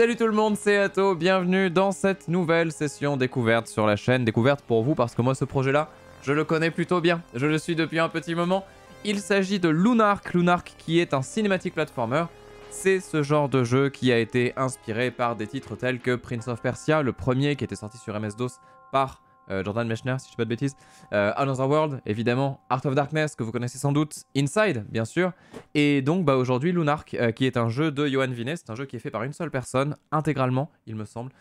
Salut tout le monde, c'est Atto, bienvenue dans cette nouvelle session découverte sur la chaîne. Découverte pour vous parce que moi ce projet-là, je le connais plutôt bien. Je le suis depuis un petit moment. Il s'agit de Lunark, Lunark qui est un cinématique platformer. C'est ce genre de jeu qui a été inspiré par des titres tels que Prince of Persia, le premier qui était sorti sur MS-DOS par euh, Jordan Mechner, si je dis pas de bêtises, euh, Another World, évidemment, Art of Darkness, que vous connaissez sans doute, Inside, bien sûr, et donc bah, aujourd'hui Lunark, euh, qui est un jeu de Johan Vinet, c'est un jeu qui est fait par une seule personne, intégralement, il me semble,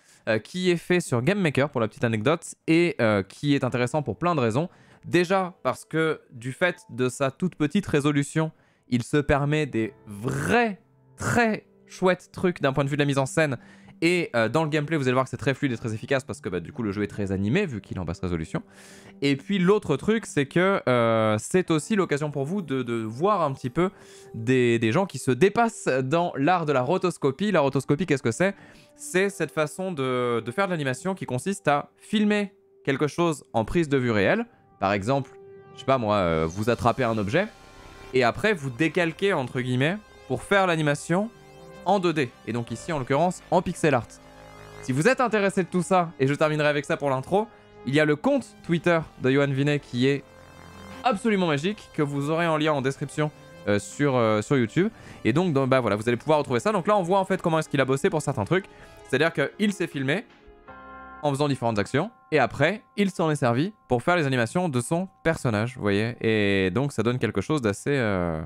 qui est fait sur Game Maker, pour la petite anecdote, et qui est intéressant pour plein de raisons. Déjà parce que du fait de sa toute petite résolution, il se permet des vrais, très chouettes trucs d'un point de vue de la mise en scène et euh, dans le gameplay, vous allez voir que c'est très fluide et très efficace parce que bah, du coup, le jeu est très animé vu qu'il est en basse résolution. Et puis l'autre truc, c'est que euh, c'est aussi l'occasion pour vous de, voir un petit peu des, gens qui se dépassent dans l'art de la rotoscopie. La rotoscopie, qu'est-ce que c'est? C'est cette façon de, faire de l'animation qui consiste à filmer quelque chose en prise de vue réelle. Par exemple, je sais pas moi, euh, vous attrapez un objet et après vous décalquez entre guillemets pour faire l'animation en 2D, et donc ici en l'occurrence en pixel art. Si vous êtes intéressé de tout ça, et je terminerai avec ça pour l'intro, il y a le compte Twitter de Johan Vinet qui est absolument magique, que vous aurez en lien en description euh, sur, euh, sur YouTube. Et donc, bah voilà, vous allez pouvoir retrouver ça. Donc là, on voit en fait comment est-ce qu'il a bossé pour certains trucs. C'est-à-dire qu'il s'est filmé en faisant différentes actions, et après, il s'en est servi pour faire les animations de son personnage, vous voyez. Et donc, ça donne quelque chose d'assez... Euh,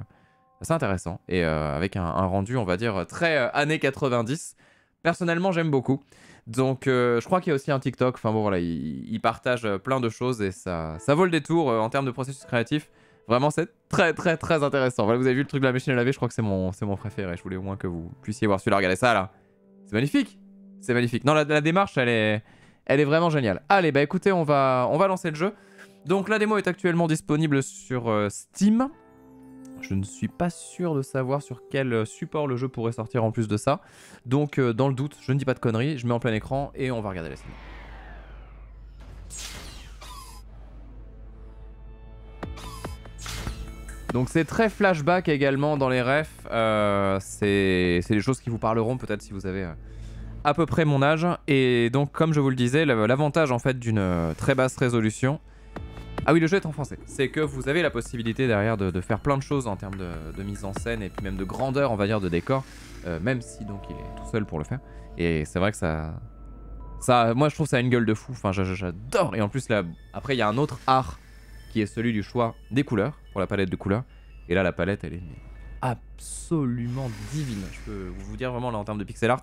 c'est intéressant et euh, avec un, rendu, on va dire, très euh, années 90. Personnellement, j'aime beaucoup. Donc, euh, je crois qu'il y a aussi un TikTok. Enfin bon, voilà, il, partage plein de choses et ça, ça vaut le détour en termes de processus créatif. Vraiment, c'est très, très, très intéressant. Voilà, vous avez vu le truc de la machine à laver, je crois que c'est mon, mon préféré. Je voulais au moins que vous puissiez voir celui-là. Regardez ça, là. C'est magnifique. C'est magnifique. Non, la, la, démarche, elle est, elle est vraiment géniale. Allez, bah écoutez, on va, on va lancer le jeu. Donc, la démo est actuellement disponible sur Steam. Je ne suis pas sûr de savoir sur quel euh, support le jeu pourrait sortir en plus de ça. Donc euh, dans le doute, je ne dis pas de conneries, je mets en plein écran et on va regarder la scène. Donc c'est très flashback également dans les refs. Euh, c'est des choses qui vous parleront peut-être si vous avez à peu près mon âge. Et donc comme je vous le disais, l'avantage en fait d'une très basse résolution, ah oui, le jeu est en français. C'est que vous avez la possibilité derrière de, faire plein de choses en termes de, mise en scène et puis même de grandeur, on va dire, de décor, euh, même si donc il est tout seul pour le faire. Et c'est vrai que ça, ça, moi je trouve ça a une gueule de fou. Enfin, j'adore. Et en plus là, après il y a un autre art qui est celui du choix des couleurs pour la palette de couleurs. Et là, la palette, elle est absolument divine. Je peux vous dire vraiment là en termes de pixel art,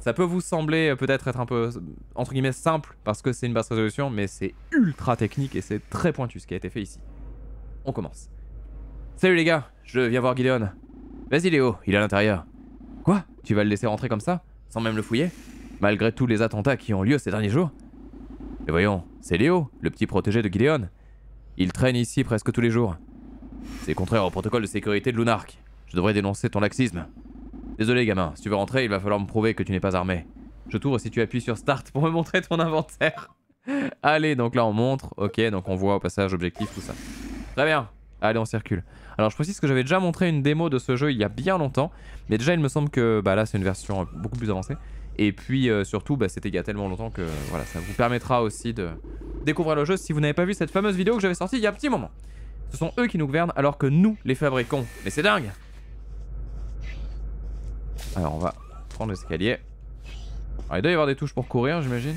ça peut vous sembler euh, peut-être être un peu, entre guillemets, simple parce que c'est une basse résolution, mais c'est ultra technique et c'est très pointu ce qui a été fait ici. On commence. Salut les gars, je viens voir Gideon. Vas-y Léo, il est à l'intérieur. Quoi? Tu vas le laisser rentrer comme ça Sans même le fouiller? Malgré tous les attentats qui ont lieu ces derniers jours? Mais voyons, c'est Léo, le petit protégé de Gideon. Il traîne ici presque tous les jours. C'est contraire au protocole de sécurité de Lunark. Je devrais dénoncer ton laxisme. Désolé gamin, si tu veux rentrer, il va falloir me prouver que tu n'es pas armé. Je t'ouvre si tu appuies sur Start pour me montrer ton inventaire. Allez, donc là on montre, ok, donc on voit au passage objectif, tout ça. Très bien, allez on circule. Alors je précise que j'avais déjà montré une démo de ce jeu il y a bien longtemps, mais déjà il me semble que bah, là c'est une version beaucoup plus avancée. Et puis euh, surtout, bah, c'était il y a tellement longtemps que voilà, ça vous permettra aussi de découvrir le jeu si vous n'avez pas vu cette fameuse vidéo que j'avais sortie il y a un petit moment. Ce sont eux qui nous gouvernent alors que nous les fabriquons. Mais c'est dingue alors on va prendre l'escalier. Alors il doit y avoir des touches pour courir j'imagine.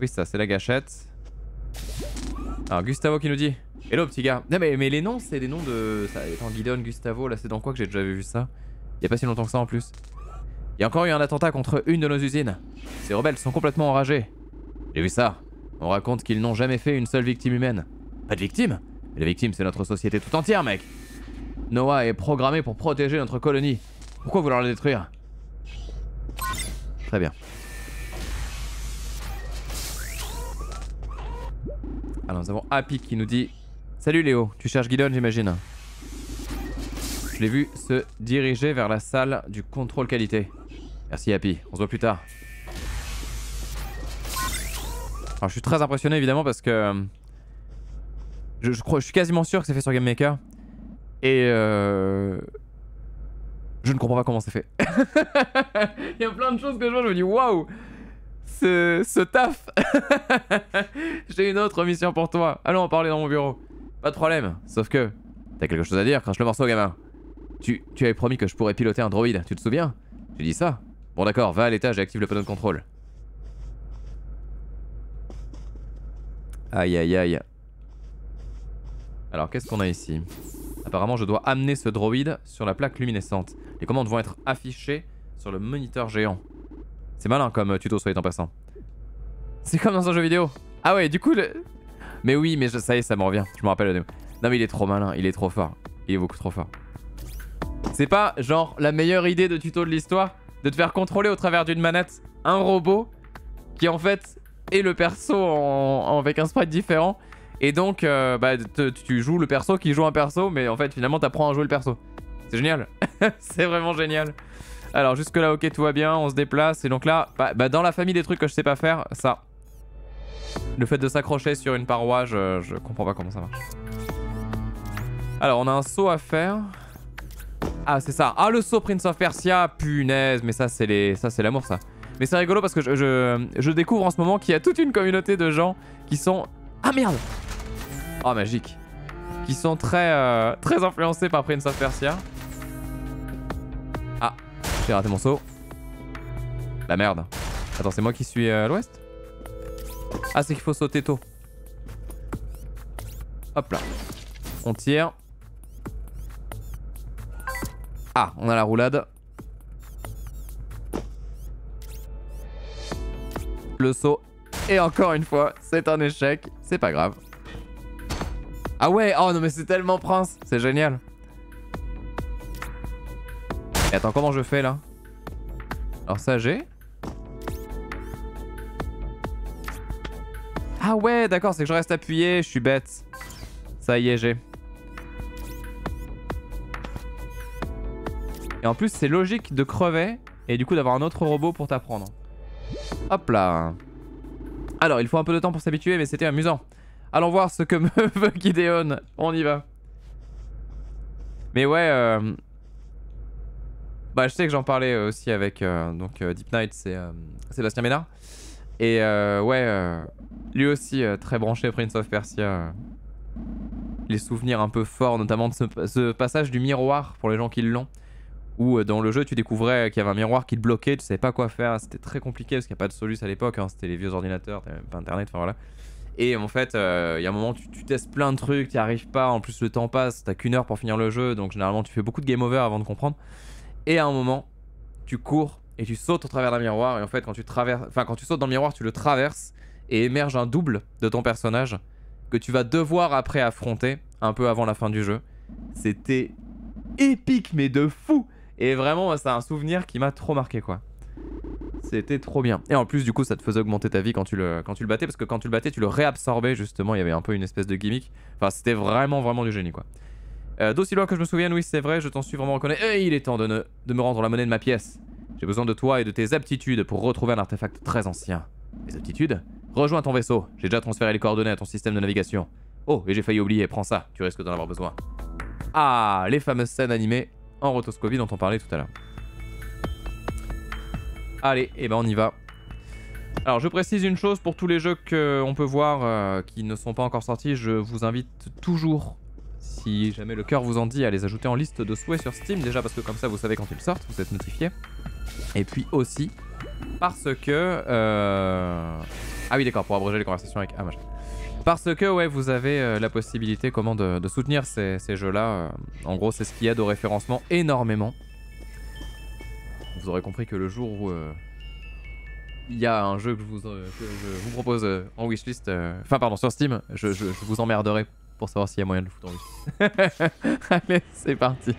Oui ça c'est la gâchette. Alors Gustavo qui nous dit Hello petit gars. Non mais, les noms c'est des noms de... Attends Gideon, Gustavo là c'est dans quoi que j'ai déjà vu ça? Il y a pas si longtemps que ça en plus. Il y a encore eu un attentat contre une de nos usines. Ces rebelles sont complètement enragés. J'ai vu ça. On raconte qu'ils n'ont jamais fait une seule victime humaine. Pas de victime? Mais la victime c'est notre société tout entière mec. Noah est programmé pour protéger notre colonie. Pourquoi vouloir le détruire Très bien. Alors nous avons Happy qui nous dit Salut Léo, tu cherches Guidon j'imagine Je l'ai vu se diriger vers la salle du contrôle qualité. Merci Happy, on se voit plus tard. Alors je suis très impressionné évidemment parce que euh, je, crois, je suis quasiment sûr que c'est fait sur Game Maker. Et euh, Je ne comprends pas comment c'est fait. Il y a plein de choses que je vois, je me dis waouh ce, ce taf J'ai une autre mission pour toi. Allons en parler dans mon bureau. Pas de problème, sauf que... T'as quelque chose à dire Crache le morceau, gamin. Tu, tu avais promis que je pourrais piloter un droïde, tu te souviens? J'ai dit ça Bon d'accord, va à l'étage et active le panneau de contrôle. Aïe aïe aïe. Alors qu'est-ce qu'on a ici? Apparemment je dois amener ce droïde sur la plaque luminescente. Les commandes vont être affichées sur le moniteur géant. C'est malin comme tuto soit en passant. C'est comme dans un jeu vidéo. Ah ouais du coup. Mais oui mais ça y est ça me revient. Je me rappelle le Non mais il est trop malin, il est trop fort. Il est beaucoup trop fort. C'est pas genre la meilleure idée de tuto de l'histoire de te faire contrôler au travers d'une manette un robot qui en fait est le perso avec un sprite différent. Et donc, euh, bah, tu joues le perso qui joue un perso, mais en fait, finalement, t'apprends à jouer le perso. C'est génial. c'est vraiment génial. Alors, jusque là, ok, tout va bien, on se déplace. Et donc là, bah, bah, dans la famille des trucs que je sais pas faire, ça. Le fait de s'accrocher sur une paroi, je, je comprends pas comment ça marche. Alors, on a un saut à faire. Ah, c'est ça. Ah, le saut Prince of Persia. Punaise, mais ça, c'est les... ça, c'est l'amour, ça. Mais c'est rigolo parce que je, je, découvre en ce moment qu'il y a toute une communauté de gens qui sont... Ah, merde Oh, magique. Qui sont très, euh, très influencés par Prince of Persia. Ah, j'ai raté mon saut. La merde. Attends, c'est moi qui suis à l'ouest? Ah, c'est qu'il faut sauter tôt. Hop là. On tire. Ah, on a la roulade. Le saut. Et encore une fois, c'est un échec. C'est pas grave. Ah ouais, oh non mais c'est tellement prince. C'est génial. Et attends, comment je fais là? Alors ça j'ai. Ah ouais, d'accord, c'est que je reste appuyé, je suis bête. Ça y est, j'ai. Et en plus, c'est logique de crever et du coup d'avoir un autre robot pour t'apprendre. Hop là. Alors, il faut un peu de temps pour s'habituer, mais c'était amusant. Allons voir ce que me veut Gideon. On y va. Mais ouais, euh... bah je sais que j'en parlais aussi avec euh, donc euh, Deep Night, c'est euh, Sébastien Ménard. Et ouais, lui aussi très branché Prince of Persia. Les souvenirs un peu forts, notamment de ce passage du miroir pour les gens qui l'ont où euh, dans le jeu tu découvrais qu'il y avait un miroir qui te bloquait, tu savais pas quoi faire, c'était très compliqué parce qu'il n'y a pas de solution à l'époque, hein. c'était les vieux ordinateurs, même pas internet, enfin voilà. Et en fait, euh, il y a un moment tu, tu testes plein de trucs, tu arrives pas, en plus le temps passe, t'as qu'une heure pour finir le jeu, donc généralement tu fais beaucoup de game over avant de comprendre. Et à un moment, tu cours et tu sautes au travers d'un miroir, et en fait quand tu traverses, enfin quand tu sautes dans le miroir, tu le traverses et émerge un double de ton personnage que tu vas devoir après affronter un peu avant la fin du jeu. C'était épique mais de fou et vraiment, c'est un souvenir qui m'a trop marqué, quoi. C'était trop bien. Et en plus, du coup, ça te faisait augmenter ta vie quand tu le, quand tu le battais, parce que quand tu le battais, tu le réabsorbais, justement. Il y avait un peu une espèce de gimmick. Enfin, c'était vraiment, vraiment du génie, quoi. Euh, D'aussi loin que je me souvienne, oui, c'est vrai, je t'en suis vraiment reconnaît. Et il est temps de, de me rendre la monnaie de ma pièce. J'ai besoin de toi et de tes aptitudes pour retrouver un artefact très ancien. Les aptitudes Rejoins ton vaisseau. J'ai déjà transféré les coordonnées à ton système de navigation. Oh, et j'ai failli oublier, prends ça, tu risques d'en avoir besoin. Ah, les fameuses scènes animées en rotoscopie dont on parlait tout à l'heure. Allez, et eh ben on y va. Alors je précise une chose pour tous les jeux qu'on peut voir euh, qui ne sont pas encore sortis, je vous invite toujours, si jamais le cœur vous en dit, à les ajouter en liste de souhaits sur Steam, déjà parce que comme ça vous savez quand ils sortent, vous êtes notifié. Et puis aussi parce que... Euh... Ah oui d'accord, pour abréger les conversations avec... Ah machin. Parce que ouais, vous avez euh, la possibilité comment de, soutenir ces, jeux-là. Euh, en gros, c'est ce qui aide au référencement énormément. Vous aurez compris que le jour où euh, il y a un jeu que je vous, propose en wishlist, enfin pardon, sur Steam, je, je vous emmerderai pour savoir s'il y a moyen de le foutre en wishlist. Allez, c'est parti.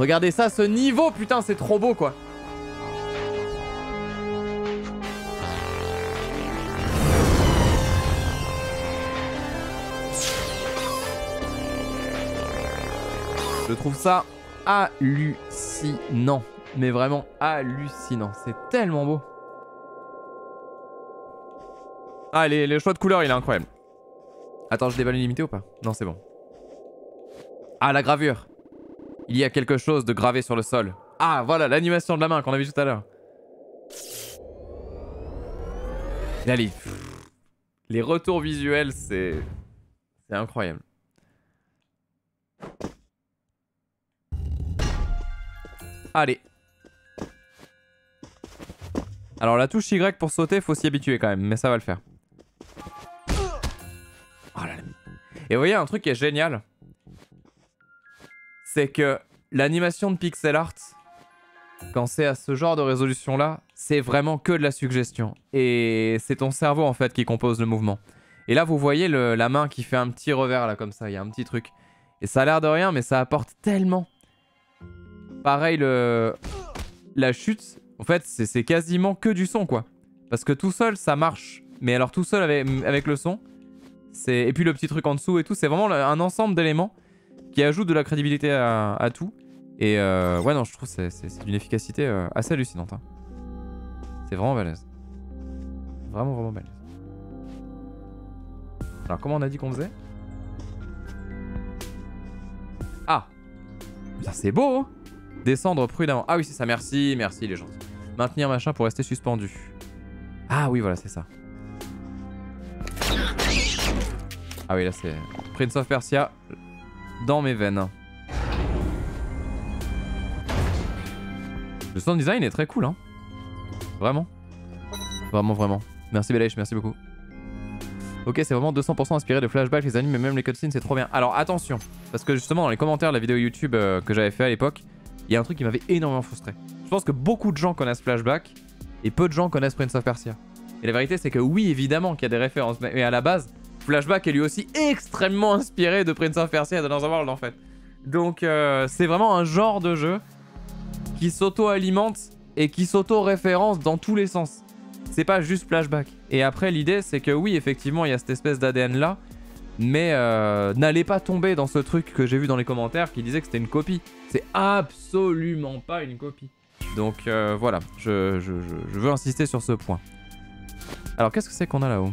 Regardez ça, ce niveau, putain, c'est trop beau, quoi. Je trouve ça hallucinant. Mais vraiment hallucinant. C'est tellement beau. Ah, les, les choix de couleurs, il est incroyable. Attends, je déballe illimité ou pas? Non, c'est bon. Ah, la gravure. Il y a quelque chose de gravé sur le sol. Ah, voilà, l'animation de la main qu'on a vu tout à l'heure. Allez. Les retours visuels, c'est... C'est incroyable. Allez. Alors la touche Y pour sauter, faut s'y habituer quand même, mais ça va le faire. Là là. Et vous voyez un truc qui est génial, c'est que l'animation de pixel art, quand c'est à ce genre de résolution là, c'est vraiment que de la suggestion. Et c'est ton cerveau en fait qui compose le mouvement. Et là vous voyez la main qui fait un petit revers là comme ça, il y a un petit truc. Et ça a l'air de rien mais ça apporte tellement. Pareil. La chute, en fait, c'est quasiment que du son, quoi. Parce que tout seul, ça marche. Mais alors tout seul avec, avec le son, et puis le petit truc en dessous et tout, c'est vraiment un ensemble d'éléments qui ajoutent de la crédibilité à, tout. Et euh, ouais, non, je trouve que c'est d'une efficacité euh, assez hallucinante. Hein. C'est vraiment balèze. Vraiment, vraiment balèze. Alors, comment on a dit qu'on faisait? Ah c'est beau hein. Descendre prudemment. Ah oui, c'est ça, merci, merci les gens. Maintenir machin pour rester suspendu. Ah oui, voilà, c'est ça. Ah oui, là c'est Prince of Persia dans mes veines. Le sound design est très cool, hein. Vraiment. Vraiment, vraiment. Merci Belèche, merci beaucoup. Ok, c'est vraiment 200% inspiré de flashbacks, les animes et même les cutscenes, c'est trop bien. Alors attention, parce que justement dans les commentaires de la vidéo YouTube euh, que j'avais fait à l'époque, il y a un truc qui m'avait énormément frustré. Je pense que beaucoup de gens connaissent Flashback et peu de gens connaissent Prince of Persia. Et la vérité, c'est que oui, évidemment qu'il y a des références, mais à la base, Flashback est lui aussi extrêmement inspiré de Prince of Persia et de Dans World en fait. Donc euh, c'est vraiment un genre de jeu qui s'auto-alimente et qui s'auto-référence dans tous les sens. C'est pas juste Flashback. Et après, l'idée, c'est que oui, effectivement, il y a cette espèce d'ADN là, mais euh, n'allez pas tomber dans ce truc que j'ai vu dans les commentaires qui disait que c'était une copie. C'est absolument pas une copie. Donc euh, voilà, je, veux insister sur ce point. Alors qu'est-ce que c'est qu'on a là-haut?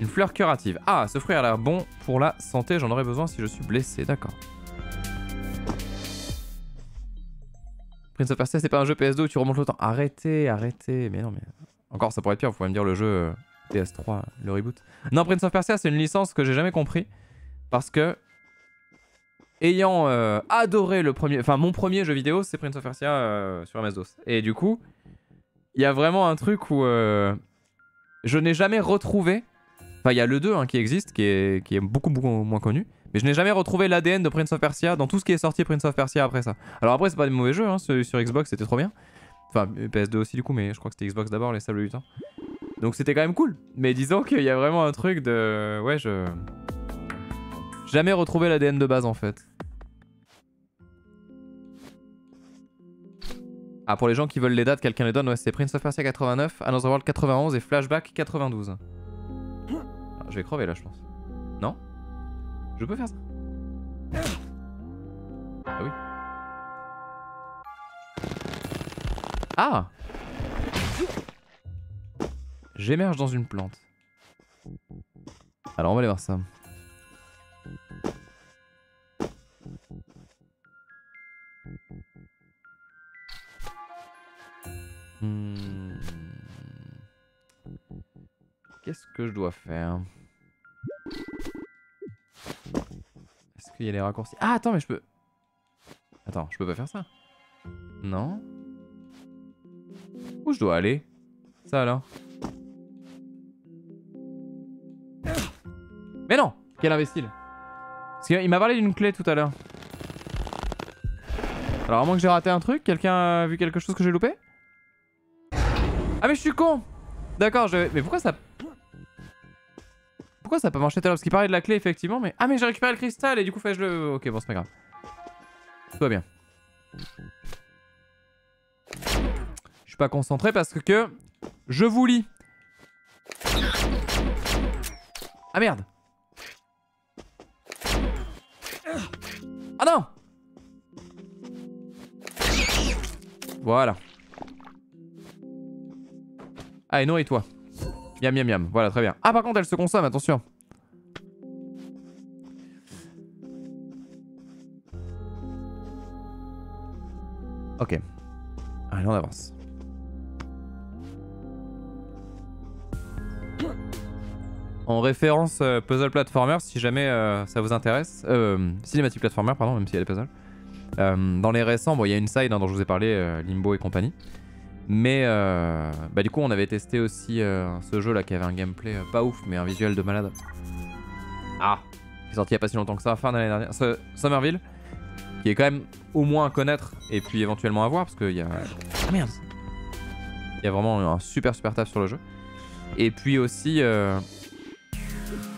Une fleur curative. Ah, ce fruit a l'air bon pour la santé, j'en aurais besoin si je suis blessé, d'accord. Prince of Persia, c'est pas un jeu PS2 où tu remontes le temps. Arrêtez, arrêtez. Mais non, mais... Encore, ça pourrait être pire, vous pouvez me dire le jeu euh, PS3, le reboot. Non, Prince of Persia, c'est une licence que j'ai jamais compris. Parce que, ayant euh, adoré le premier, enfin mon premier jeu vidéo, c'est Prince of Persia euh, sur MS-DOS. Et du coup, il y a vraiment un truc où je n'ai jamais retrouvé. Enfin, il y a le 2 hein, qui existe, qui est, beaucoup, beaucoup moins connu. Mais je n'ai jamais retrouvé l'ADN de Prince of Persia dans tout ce qui est sorti Prince of Persia après ça. Alors après, c'est pas des mauvais jeux, hein, sur Xbox c'était trop bien. Enfin, PS2 aussi du coup, mais je crois que c'était Xbox d'abord, les sables du. Donc c'était quand même cool. Mais disons qu'il y a vraiment un truc de... Ouais, je... Jamais retrouvé l'ADN de base en fait. Ah, pour les gens qui veulent les dates, quelqu'un les donne. Ouais, c'est Prince of Persia 89, Another World 91 et Flashback 92. Vais crever là, je pense. Non? Je peux faire ça? Ah oui. Ah J'émerge dans une plante. Alors on va aller voir ça. Hmm. Qu'est-ce que je dois faire? Qu'il y a les raccourcis. Ah attends mais je peux... Attends, je peux pas faire ça. Non. Où je dois aller? Ça alors? Mais non! Quel imbécile! Parce qu'il m'a parlé d'une clé tout à l'heure. Alors à moins que j'ai raté un truc, quelqu'un a vu quelque chose que j'ai loupé? Ah mais je suis con! D'accord, je... Mais pourquoi ça... Pourquoi ça a pas marché tout à l'heure? Parce qu'il parlait de la clé effectivement, mais... Ah mais j'ai récupéré le cristal et du coup fais-je le... Ok bon c'est pas grave. Tout va bien. Je suis pas concentré parce que... Je vous lis. Ah merde Ah non Voilà. Allez, nourris-toi. Miam, miam, miam. Voilà, très bien. Ah, par contre, elle se consomme, attention. Ok. Allez, on avance. En référence euh, puzzle platformer, si jamais euh, ça vous intéresse. Euh, cinématique platformer, pardon, même s'il y a des puzzles. Euh, dans les récents, bon, il y a Inside hein, dont je vous ai parlé, Limbo et compagnie. Mais euh, bah, du coup, on avait testé aussi euh, ce jeu là qui avait un gameplay euh, pas ouf, mais un visuel de malade. Ah Qui est sorti il y a pas si longtemps que ça, fin d'année dernière. Ce- Somerville, qui est quand même au moins à connaître et puis éventuellement à voir parce qu'il y a. Ah merde Il y a vraiment un super super taf sur le jeu. Et puis aussi.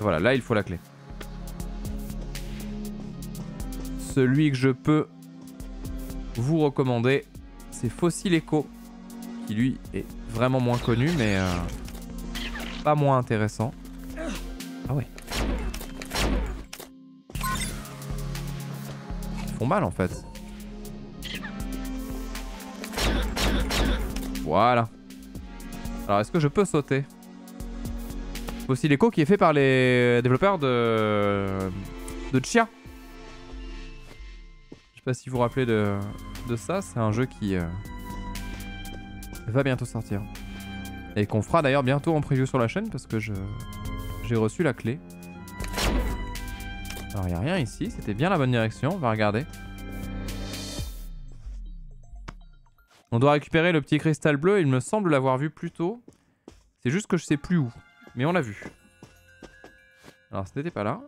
Voilà, là il faut la clé. Celui que je peux vous recommander, c'est Fossil Echo, qui lui est vraiment moins connu, mais euh, pas moins intéressant. Ah ouais. Ils font mal en fait. Voilà. Alors est-ce que je peux sauter? Fossil Echo qui est fait par les développeurs de, de Chia. Je sais pas si vous vous rappelez de, de ça, c'est un jeu qui euh, va bientôt sortir. Et qu'on fera d'ailleurs bientôt en preview sur la chaîne parce que je j'ai reçu la clé. Alors il a rien ici, c'était bien la bonne direction, on va regarder. On doit récupérer le petit cristal bleu, il me semble l'avoir vu plus tôt. C'est juste que je sais plus où, mais on l'a vu. Alors ce n'était pas là.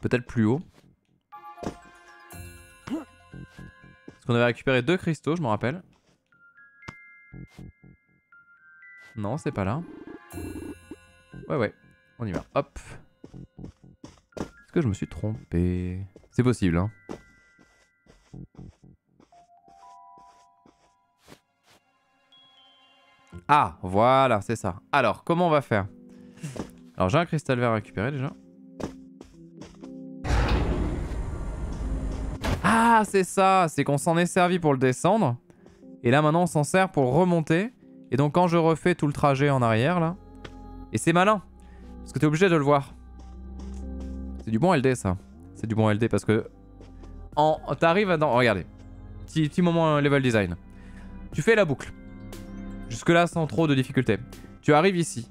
Peut-être plus haut. Parce qu'on avait récupéré deux cristaux, je me rappelle. Non, c'est pas là. Ouais, ouais. On y va. Hop. Est-ce que je me suis trompé? C'est possible, hein. Ah, voilà, c'est ça. Alors, comment on va faire? Alors, j'ai un cristal vert à récupérer déjà. Ah, c'est ça C'est qu'on s'en est servi pour le descendre. Et là, maintenant, on s'en sert pour remonter. Et donc, quand je refais tout le trajet en arrière, là... Et c'est malin Parce que t'es obligé de le voir. C'est du bon LD, ça. C'est du bon LD parce que... En... T'arrives. Dans... Regardez. Petit, petit moment euh, level design. Tu fais la boucle. Jusque-là, sans trop de difficulté. Tu arrives ici.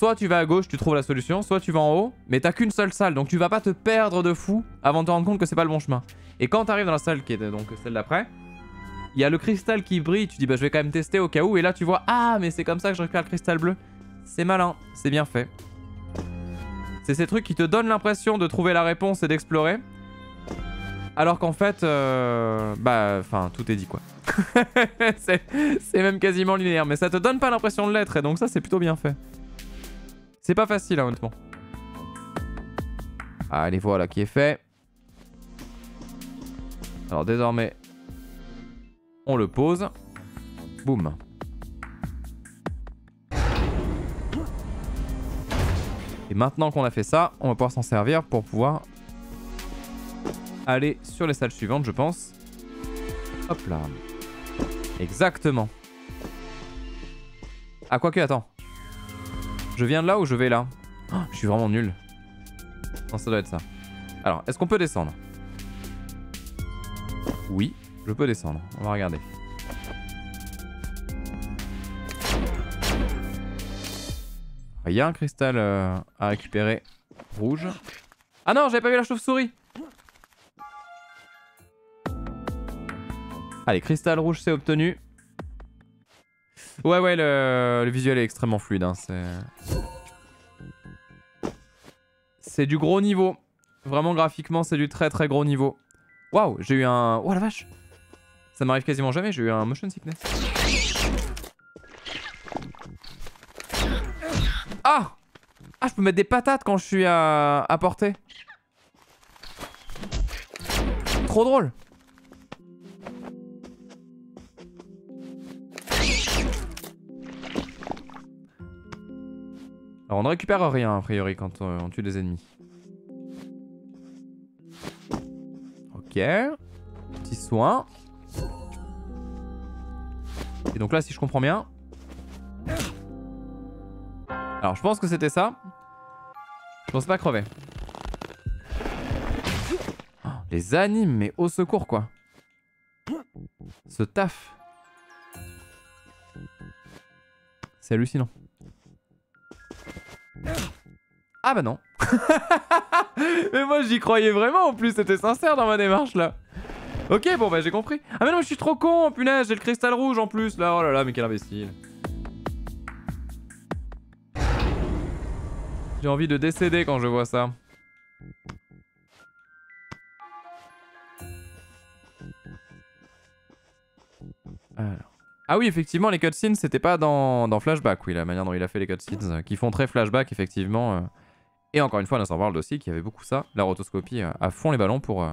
Soit tu vas à gauche, tu trouves la solution, soit tu vas en haut, mais t'as qu'une seule salle, donc tu vas pas te perdre de fou avant de te rendre compte que c'est pas le bon chemin. Et quand t'arrives dans la salle qui est donc celle d'après, il y a le cristal qui brille, tu dis bah je vais quand même tester au cas où, et là tu vois, ah mais c'est comme ça que je récupère le cristal bleu. C'est malin, c'est bien fait. C'est ces trucs qui te donnent l'impression de trouver la réponse et d'explorer, alors qu'en fait, euh, bah, enfin, tout est dit quoi. c'est c'est même quasiment linéaire, mais ça te donne pas l'impression de l'être, et donc ça c'est plutôt bien fait. C'est pas facile, hein, honnêtement. Allez, voilà qui est fait. Alors désormais, on le pose. Boum. Et maintenant qu'on a fait ça, on va pouvoir s'en servir pour pouvoir aller sur les salles suivantes, je pense. Hop là. Exactement. Ah, quoique, attends. Je viens de là ou je vais là Oh, Je suis vraiment nul. Non, ça doit être ça. Alors, est-ce qu'on peut descendre? Oui, je peux descendre. On va regarder. Il y a un cristal euh, à récupérer rouge. Ah non, j'avais pas vu la chauve-souris Allez, cristal rouge, c'est obtenu. Ouais, ouais, le, le visuel est extrêmement fluide. Hein, c'est... du gros niveau. Vraiment, graphiquement, c'est du très très gros niveau. Waouh, j'ai eu un... Oh la vache Ça m'arrive quasiment jamais, j'ai eu un motion sickness. Ah Ah, je peux mettre des patates quand je suis à, à portée. Trop drôle Alors on ne récupère rien a priori quand on tue des ennemis. Ok. Petit soin. donc là, si je comprends bien... Alors, je pense que c'était ça. Je pense pas crever. Oh, les animes, mais au secours, quoi. Ce taf. C'est hallucinant. Ah bah non. mais moi j'y croyais vraiment en plus, c'était sincère dans ma démarche là. Ok, bon bah j'ai compris. Ah mais non, je suis trop con, punaise, j'ai le cristal rouge en plus là. Oh là là, mais quel imbécile. J'ai envie de décéder quand je vois ça. Ah oui, effectivement, les cutscenes, c'était pas dans, dans, Flashback, oui, la manière dont il a fait les cutscenes, euh, qui font très Flashback, effectivement. Euh. Et encore une fois, dans World aussi, qui avait beaucoup ça, la rotoscopie euh, à fond les ballons pour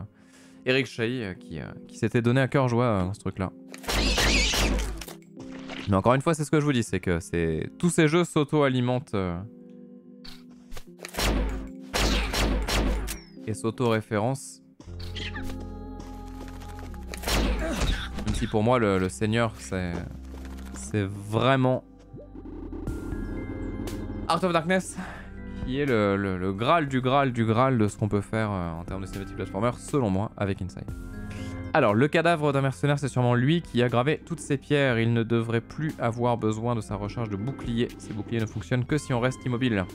Eric Chahi, qui, qui s'était donné à cœur joie ce truc-là. Mais encore une fois, c'est ce que je vous dis, c'est que tous ces jeux s'auto-alimentent et s'auto-référencent. Même si pour moi, le, Seigneur, c'est c'est vraiment Art of Darkness qui est le, graal du graal du graal de ce qu'on peut faire euh, en termes de cinématique platformer, selon moi, avec Inside. Alors, le cadavre d'un mercenaire, c'est sûrement lui qui a gravé toutes ces pierres. Il ne devrait plus avoir besoin de sa recharge de bouclier. Ces boucliers ne fonctionnent que si on reste immobile.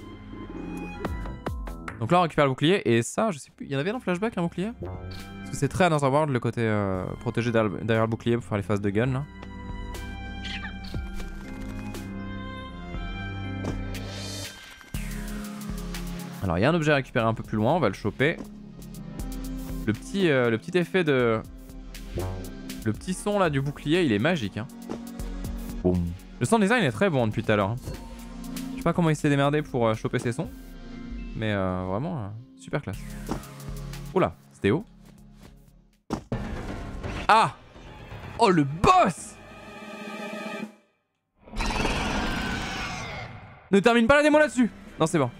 Donc là, on récupère le bouclier. Et ça, je sais plus, il y en avait dans Flashback un bouclier? Parce que c'est très Another World, le côté euh, protégé derrière, le bouclier pour faire les phases de gun, là. Alors, il y a un objet à récupérer un peu plus loin, on va le choper. Le petit, euh, le petit effet de... Le petit son là du bouclier, il est magique. Hein. Boum. Le sound design est très bon depuis tout à l'heure. Hein. Je sais pas comment il s'est démerdé pour euh, choper ses sons. Mais euh, vraiment, super classe. Oula, c'était haut. Ah Oh, le boss Ne termine pas la démo là-dessus Non, c'est bon.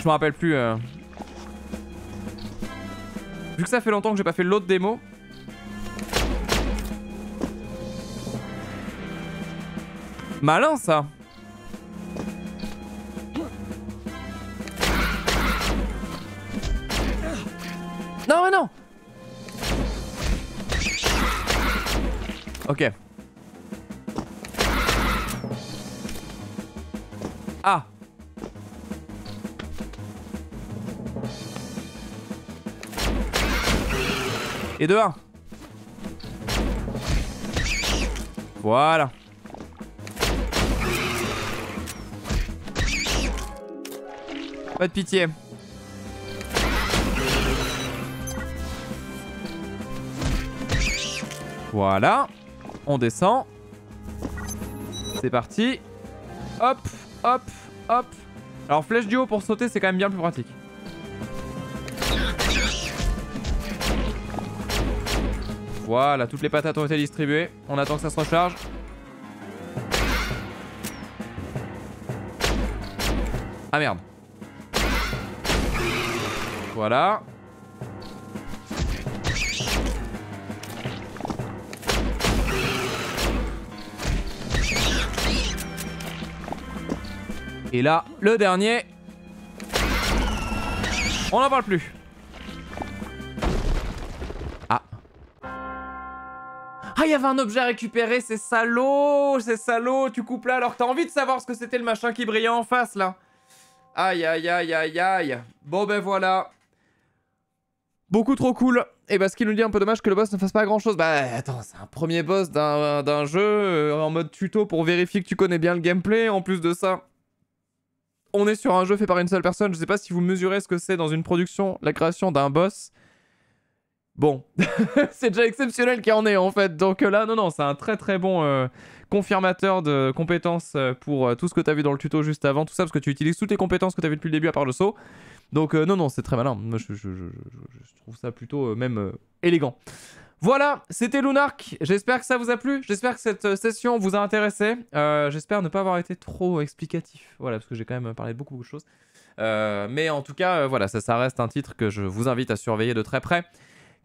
Je me rappelle plus. Euh. Vu que ça fait longtemps que j'ai pas fait l'autre démo. Malin ça Non mais non Ok. Ah Et de 1. Voilà. Pas de pitié. Voilà. On descend. C'est parti. Hop, hop, hop. Alors flèche du haut pour sauter, c'est quand même bien plus pratique. Voilà, toutes les patates ont été distribuées. On attend que ça se recharge. Ah merde. Voilà. Et là, le dernier. On n'en parle plus. Ah, il y avait un objet à récupérer, c'est salaud, c'est salaud. Tu coupes là alors que t'as envie de savoir ce que c'était le machin qui brillait en face là. Aïe, aïe, aïe, aïe, aïe. Bon, ben voilà. Beaucoup trop cool. Et bah, ce qui nous dit un peu dommage que le boss ne fasse pas grand chose. Bah, attends, c'est un premier boss d'un jeu euh, en mode tuto pour vérifier que tu connais bien le gameplay. En plus de ça, on est sur un jeu fait par une seule personne. Je sais pas si vous mesurez ce que c'est dans une production, la création d'un boss. Bon, c'est déjà exceptionnel qu'il y en ait en fait. Donc là, non, non, c'est un très très bon euh, confirmateur de compétences euh, pour euh, tout ce que tu as vu dans le tuto juste avant. Tout ça parce que tu utilises toutes les compétences que tu as vu depuis le début à part le saut. Donc non, non, c'est très malin. Moi, je, trouve ça plutôt même élégant. Voilà, c'était Lunark. J'espère que ça vous a plu. J'espère que cette session vous a intéressé. J'espère ne pas avoir été trop explicatif. Voilà, parce que j'ai quand même parlé de beaucoup, de choses. mais en tout cas, voilà, ça reste un titre que je vous invite à surveiller de très près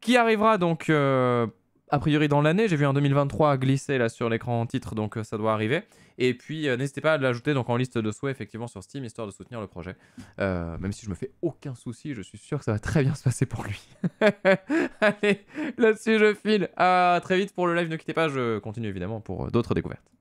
qui arrivera donc euh, a priori dans l'année. J'ai vu un 2023 glisser là sur l'écran titre, donc ça doit arriver. Et puis n'hésitez pas à l'ajouter donc en liste de souhaits effectivement sur Steam histoire de soutenir le projet. même si je me fais aucun souci, je suis sûr que ça va très bien se passer pour lui. Allez, là-dessus je file. À très vite pour le live. Ne quittez pas, je continue évidemment pour d'autres découvertes.